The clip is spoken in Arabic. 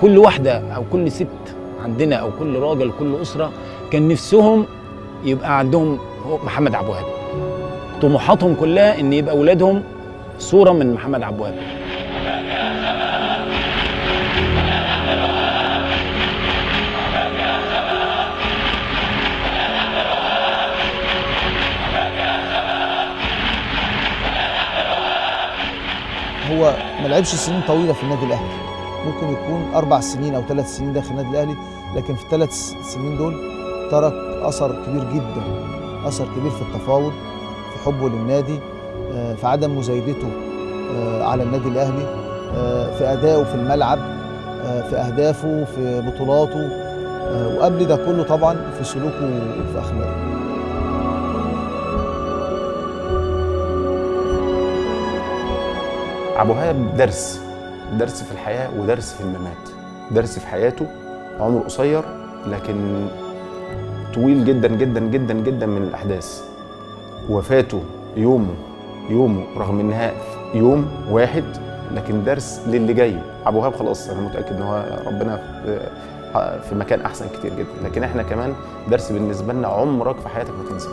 كل واحدة أو كل ست عندنا أو كل راجل كل أسرة كان نفسهم يبقى عندهم محمد عبد الوهاب. طموحاتهم كلها إن يبقى اولادهم صورة من محمد عبد الوهاب. هو ما لعبش سنين طويلة في النادي الأهلي. ممكن يكون أربع سنين أو ثلاث سنين داخل النادي الأهلي لكن في الثلاث سنين دول ترك أثر كبير جدا أثر كبير في التفاوض في حبه للنادي آه، في عدم مزايدته آه، على النادي الأهلي آه، في أدائه في الملعب في أهدافه في بطولاته وقبل ده كله طبعا في سلوكه وفي أخلاقه. ابو وهاب درس. درس في الحياة ودرس في الممات. درس في حياته عمره قصير لكن طويل جدا جدا جدا جدا من الأحداث. وفاته يومه يومه رغم إنها يوم واحد لكن درس للي جاي. أبو هاب خلاص أنا متأكد إن هو ربنا في مكان أحسن كتير جدا. لكن إحنا كمان درس بالنسبة لنا عمرك في حياتك ما تنساه